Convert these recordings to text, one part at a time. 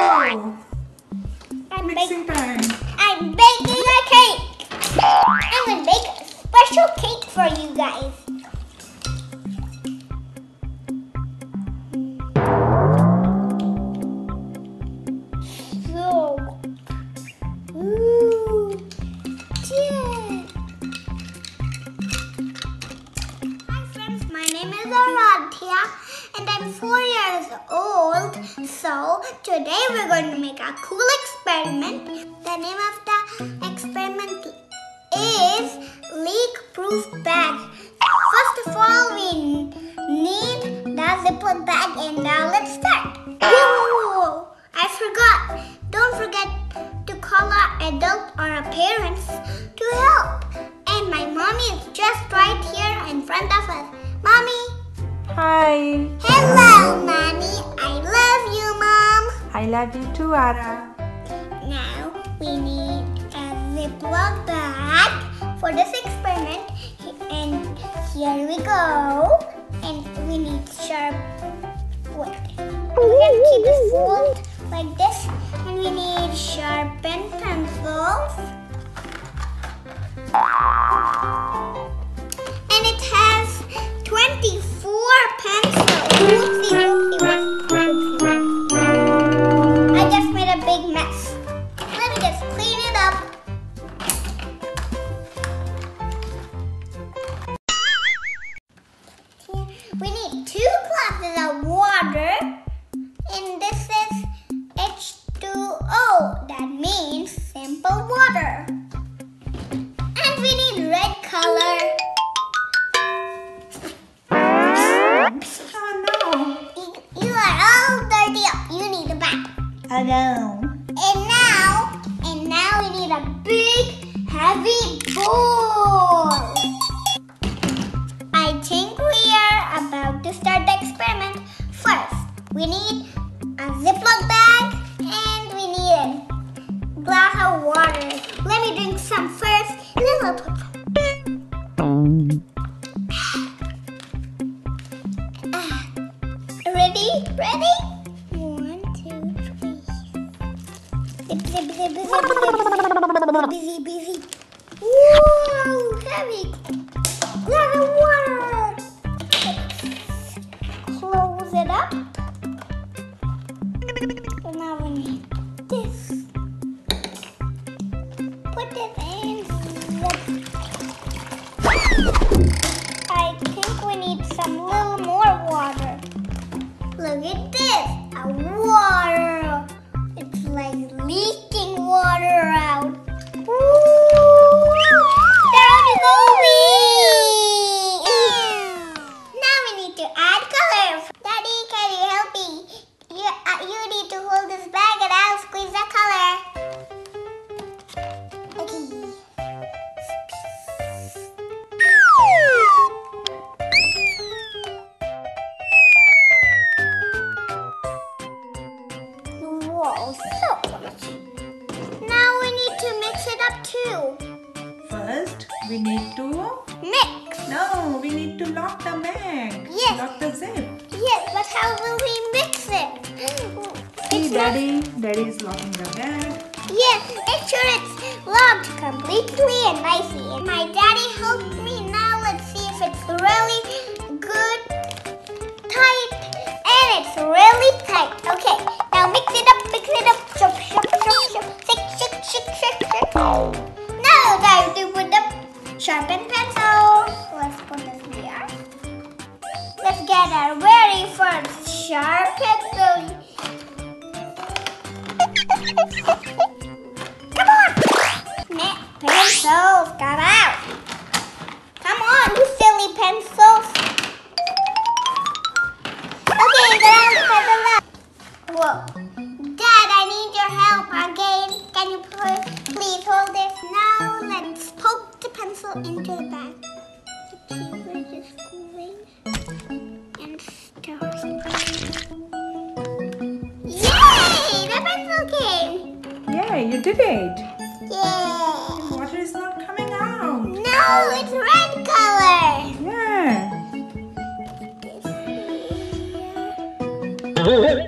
I'm Mixing time. I'm baking a cake. I'm going to bake a special cake for you guys. I'm four years old. So today we're going to make a cool experiment. The name of the experiment is leak-proof bag. First of all, we need the Ziploc bag and now let's start. Whoa, I forgot. Don't forget to call our adult or a parents Love you too, Aara. Now we need a Ziploc bag for this experiment. And here we go. And we need sharp wood. We can keep it fold like this. And we need sharpened pencils. And it has 24 pencils. Adão. Komik. Dad, I need your help again. Can you please hold this. Now let's poke the pencil into the bag. The paper is going and starting. Yay! The pencil came! Yay, you did it! Yay! The water is not coming out. No, it's red color! Yeah.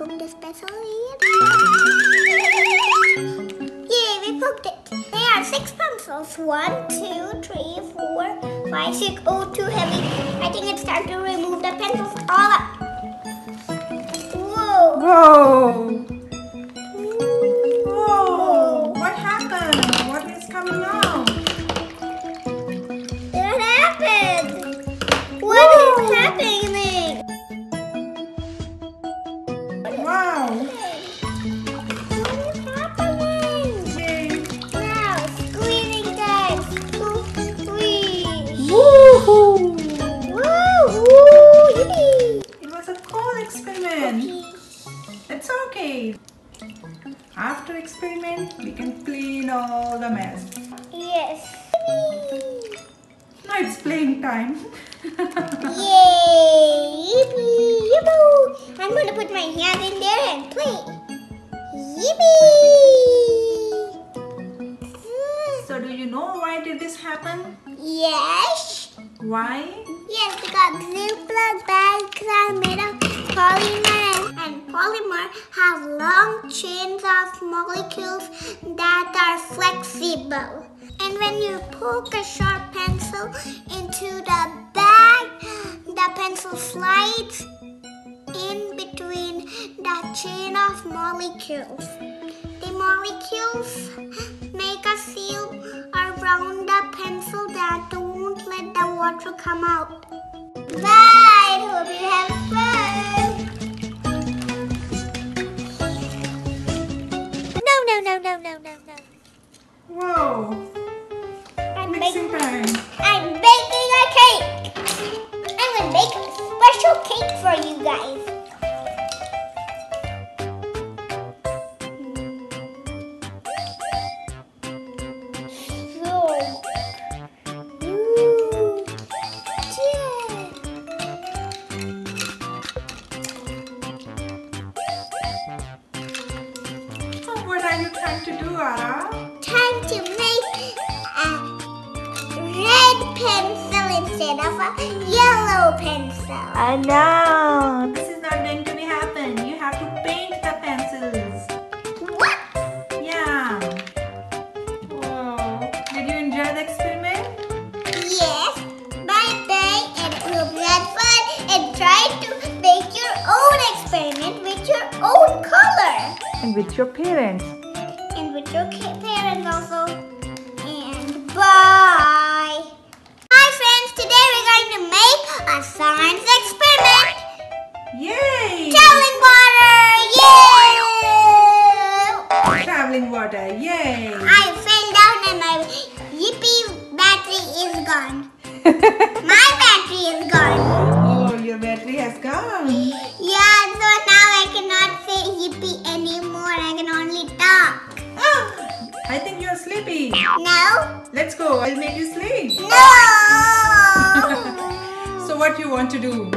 This pencil in. Yay, we poked it. There are six pencils. One, two, three, four, five, six. Oh, too heavy. I think it's time to remove the pencils all up. Whoa! Whoa! Yippee! so do you know why did this happen? Yes. Why? Yes, because Ziploc bags are made of polymer and polymer have long chains of molecules that are flexible. And when you poke a sharp pencil into the bag, the pencil slides in between the chain of molecules. The molecules make a seal around the pencil that won't let the water come out. Bye! What are you trying to do, Aara? Time to make a red pencil instead of a yellow pencil. I know. This is not going to be happen. You have to paint the pencils. What? Yeah. Whoa. Did you enjoy the experiment? Yes. Bye bye and hope you had fun and try to make your own experiment with your own color. And with your parents. Your parents also. And bye. Hi friends, today we're going to make a science experiment. Yay! Traveling water! Yay! Traveling water. Yay! I fell down and my yippee battery is gone. My battery No? Let's go. I'll make you sleep. No! So what you want to do?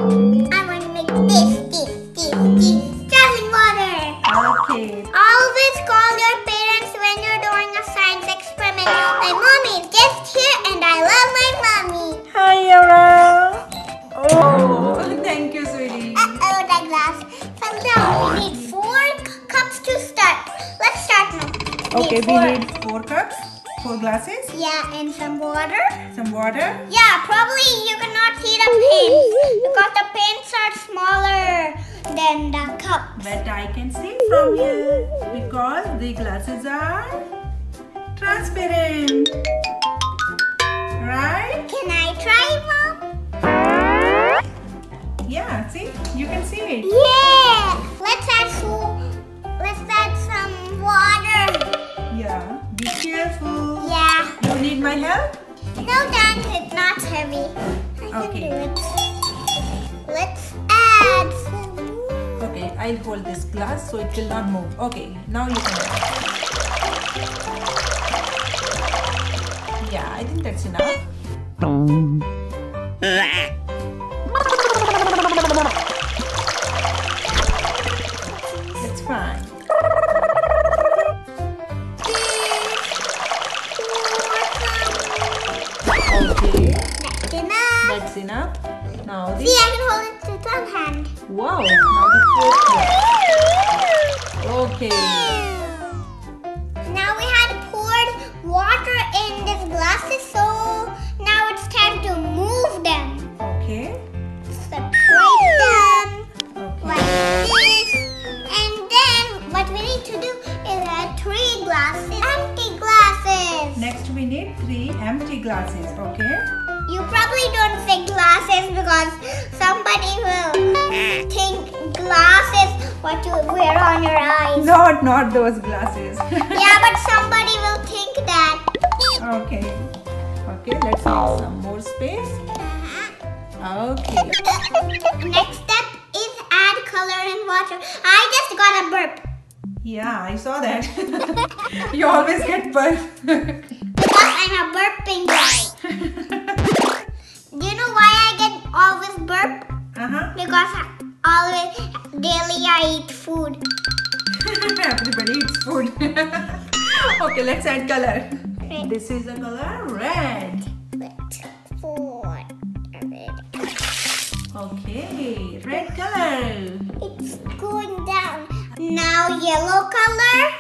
I want to make this, this, this, this. Traveling water. Okay. Always call your parents when you're doing a science experiment. My mommy is just here and I love my mommy. Hi, Yara. Oh, thank you, sweetie. Uh-oh, the glass fell down. We need four cups to start. Let's start now. Okay, we four. need four glasses, Yeah, and some water. some water. Yeah, probably you cannot see the pins because the pins are smaller than the cup. But I can see from here because the glasses are transparent. Right? Can I try, Mom? Yeah, see? You can see it. Yeah. Let's add. Be careful. Yeah. You need my help? No, Dan, it's not heavy. I can do it. Let's add some. Okay, I'll hold this glass so it will not move. Okay, now you can. Yeah, I think that's enough. That's enough. Now See. I can hold it third hand. Wow, now the fourth one. Okay. Now we had poured water in these glasses, so now it's time to move them. Okay. Separate them Okay. like this. And then what we need to do is add three glasses, empty glasses. Next we need three empty glasses. Okay. Probably don't say glasses because somebody will think glasses what you wear on your eyes. Not not those glasses. Yeah, but somebody will think that. okay. Okay. Let's make some more space. Okay. Next step is add color and water. I just got a burp Yeah, I saw that. you always get burp. because I'm a burping guy. Do you know why I get always burp? uh-huh. Because I always daily I eat food. Everybody eats food. okay, let's add color. Red. This is the color red. Wait, four. Red. Okay, red color. It's going down. Now yellow color.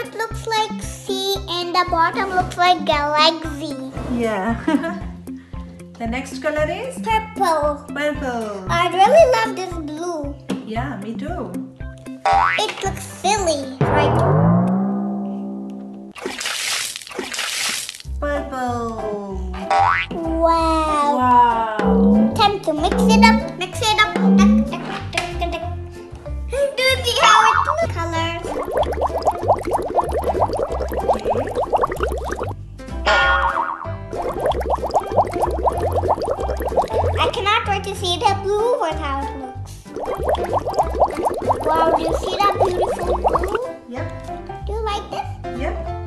It looks like sea and the bottom looks like galaxy. Yeah. the next color is Purple. purple. I really love this blue. Yeah, me too. It looks silly, right? Purple. Wow. Wow. Time to mix it up. To see the blue with how it looks. Wow, do you see that beautiful blue? Yep. Do you like this? Yep.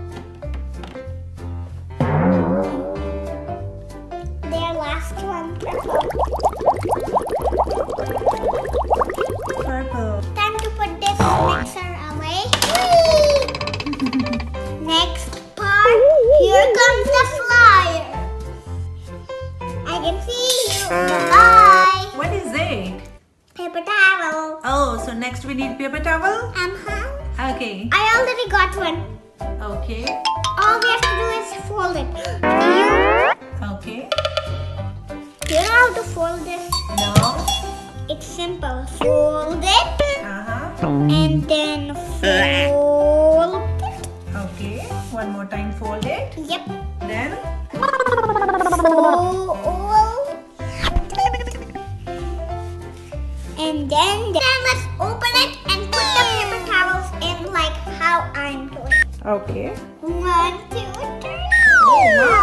I already got one. Okay. All we have to do is fold it. You, Okay. do you know how to fold this? No. It's simple. Fold it Uh-huh. and then fold it. Okay. One more time fold it. Yep. Then Fold. And then, then let's open it Okay. One, two, three. Oh wow.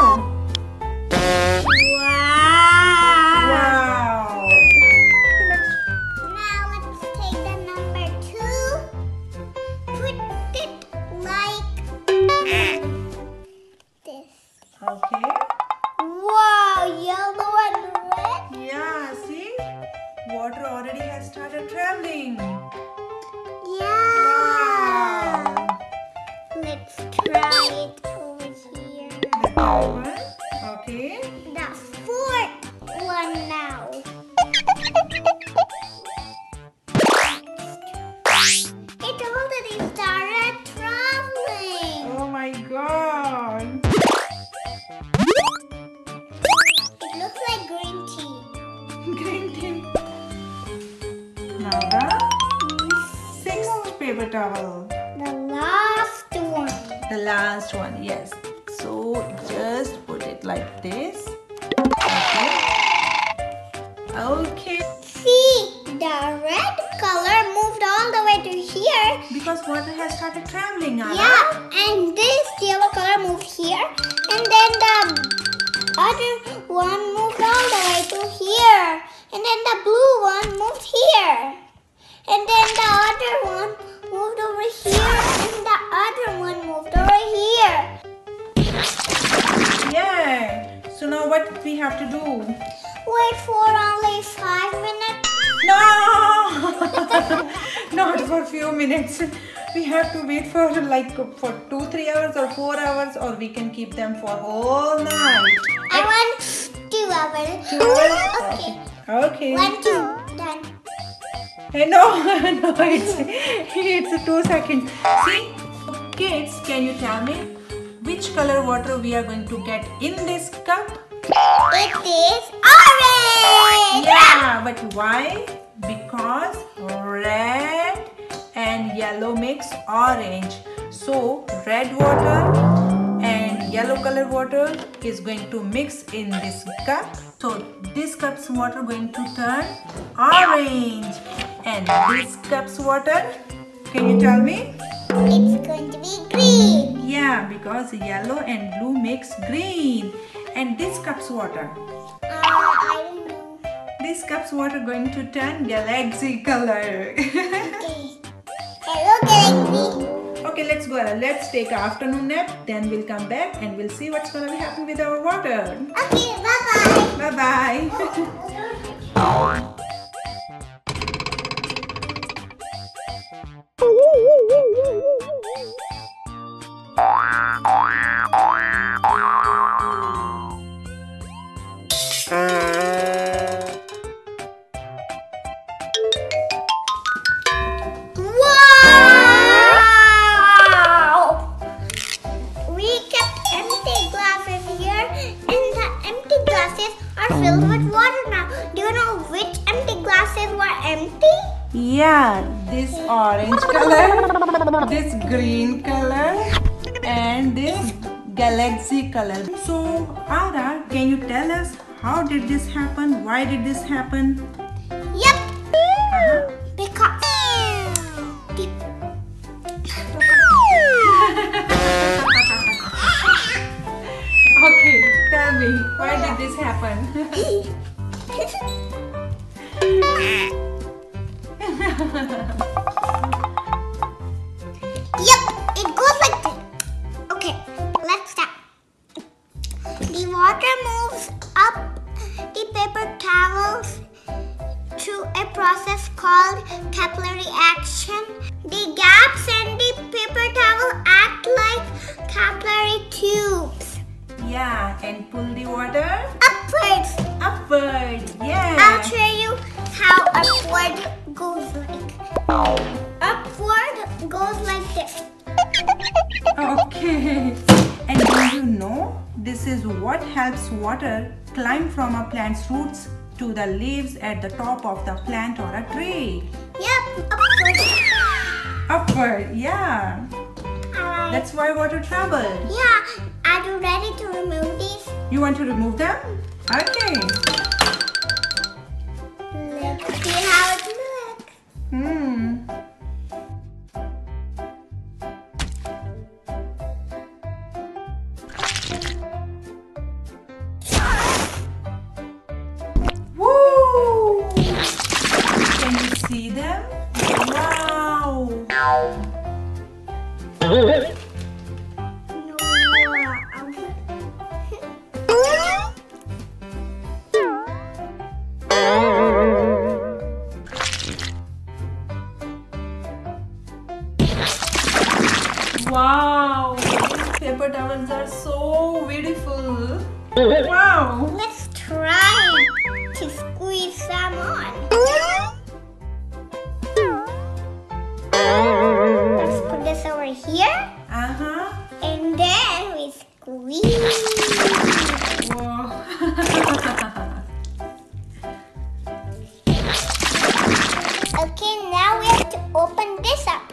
The last one. The last one, yes. So just put it like this. Okay. Okay. See, the red color moved all the way to here. Because water has started traveling, Nala. Yeah, few minutes. We have to wait for like for two, three hours or four hours, or we can keep them for whole night. I want two hours. Two hours? Okay. Okay. One, two, done. Hey, no, no, it's it's two seconds. See, kids, can you tell me which color water we are going to get in this cup? It is orange. Yeah, but why? Because red and yellow makes orange. So red water and yellow color water is going to mix in this cup. So this cup's water going to turn orange and this cup's water, can you tell me? It's going to be green. Yeah, because yellow and blue makes green. And this cup's water, Uh, I don't know. this cup's water going to turn galaxy color. okay, let's go. Let's take our afternoon nap. Then we'll come back and we'll see what's gonna be happen with our water. Okay, bye-bye. Bye bye. Wow! Are filled with water now. Do you know which empty glasses were empty? Yeah, this orange color, this green color, and this galaxy color. So, Aara, can you tell us how did this happen? Why did this happen? Why did this happen? plant's roots to the leaves at the top of the plant or a tree? Yep, upward. Upward, yeah. Alright. That's why water traveled. Yeah, are you ready to remove these? You want to remove them? Okay. Let's see how it looks. Hmm. No. Wow! Okay, now we have to open this up.